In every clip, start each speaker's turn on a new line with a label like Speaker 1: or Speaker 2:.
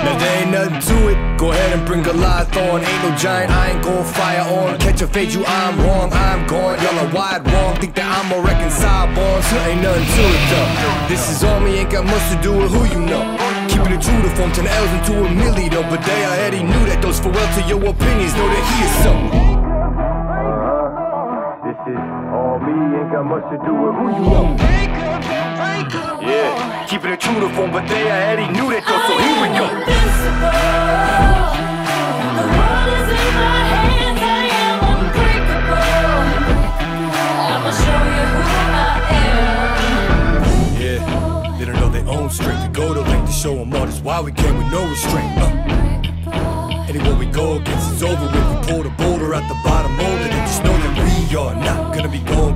Speaker 1: Now there ain't nothing to it. Go ahead and bring Goliath on. Ain't no giant, I ain't gon' fire on. Catch a fade, you, I'm wrong, I'm gone. Y'all are wide wrong. Think that I'm a reconcile born. So ain't nothing to it though. This is on me, ain't got much to do with who you know. Keeping it true to form 10 L's into a milli though. But they already knew that those for well to your opinions. Know that he is something. This is all me, ain't got much to do with who you know.
Speaker 2: Breakable, breakable.
Speaker 1: Yeah, keeping it true to form, but they already knew that though. So here we go.
Speaker 3: The world is in my hands, I am unbreakable. I'ma show you who I am.
Speaker 1: Yeah, they don't know their own strength. We go to length to show them all. That's why we came with no restraint. Uh. Anywhere we go against it's over with. We pull the boulder out the bottom mold and just know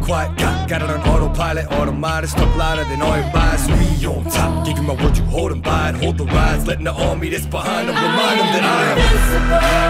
Speaker 1: quiet. Got, got it on autopilot, automatic, stuck louder than all your bias. We on top. Give you my word, you hold 'em by it. Hold the rise, letting the army that's behind them remind them that I am.
Speaker 3: Invincible.